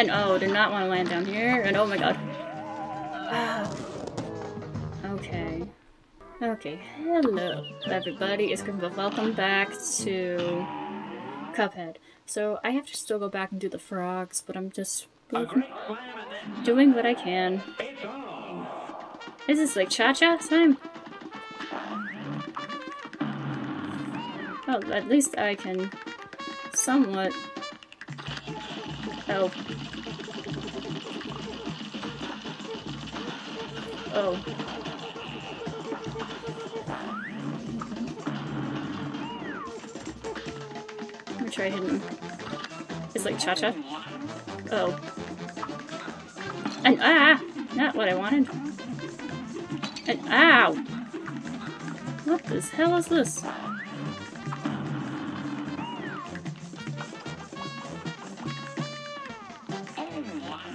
And oh, did not want to land down here. And oh my god. Ah. Okay. Okay, hello everybody, it's Grimble. Welcome back to Cuphead. So I have to still go back and do the frogs, but I'm just doing what I can. This is this like cha-cha time? Oh, at least I can somewhat... Oh. Oh. I'm gonna try hitting... It's like cha-cha. Oh. And ah! Not what I wanted. And ow! What the hell is this?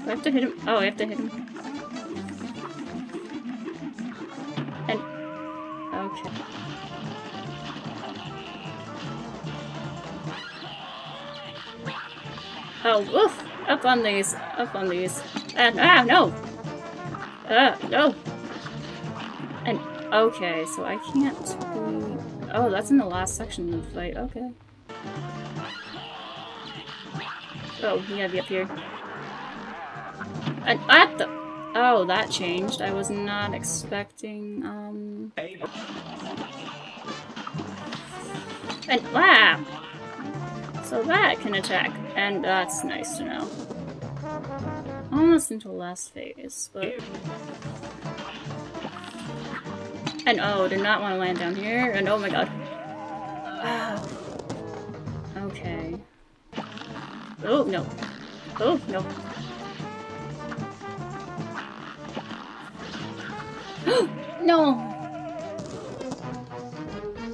I have to hit him. Oh, I have to hit him. Oh, woof! Up on these. Up on these. And ah, no! Ah, no! And okay, so I can't be. Oh, that's in the last section of the fight. Okay. Oh, you gotta be up here. And at the Oh, that changed. I was not expecting, um... And, wow! So that can attack, and that's nice to know. Almost into last phase, but... And oh, did not want to land down here, and oh my god. Okay. Oh, no. Oh, no. no!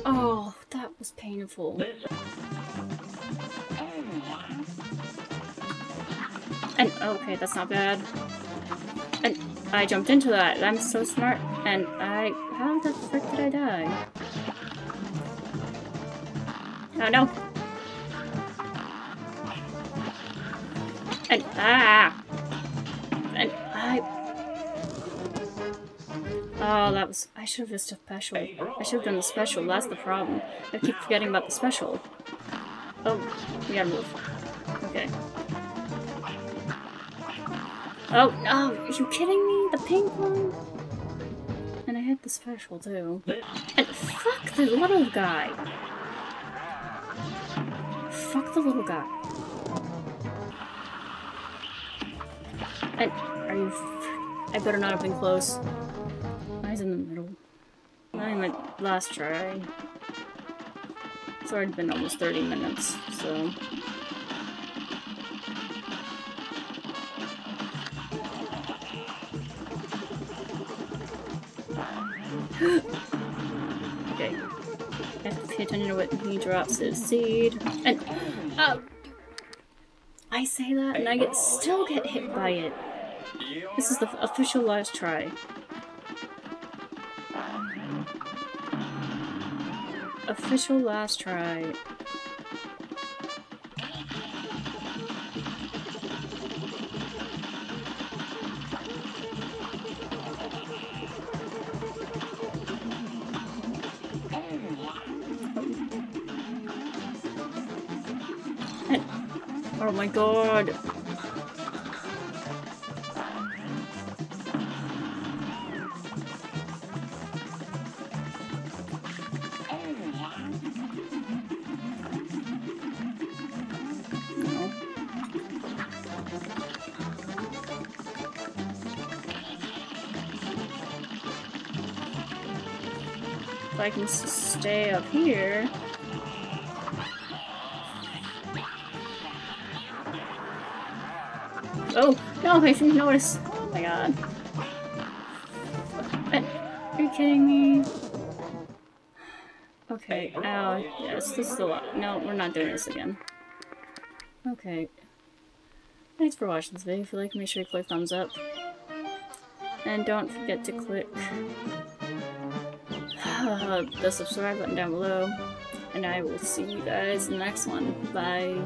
Oh, that was painful. And, okay, that's not bad. And I jumped into that. I'm so smart. And I... How the frick did I die? Oh, no. And, ah! Oh, that was... I should have just a special. I should have done the special. That's the problem. I keep forgetting about the special. Oh, we gotta move. Okay. Oh, no! Are you kidding me? The pink one? And I had the special, too. And fuck the little guy! Fuck the little guy. And are you... I better not have been close. In the middle. I'm at last try. It's already been almost 30 minutes, so... okay. I have to pay attention to what he drops his seed. And oh, I say that and I get still get hit by it. This is the official last try. Official last try. Oh my god. If I can stay up here. Oh, no, I didn't notice. Oh my god. Are you kidding me? Okay, ow. Yes, this is a lot. No, we're not doing this again. Okay. Thanks for watching this video. If you like, make sure you click thumbs up. And don't forget to click Uh, the subscribe button down below. And I will see you guys in the next one. Bye.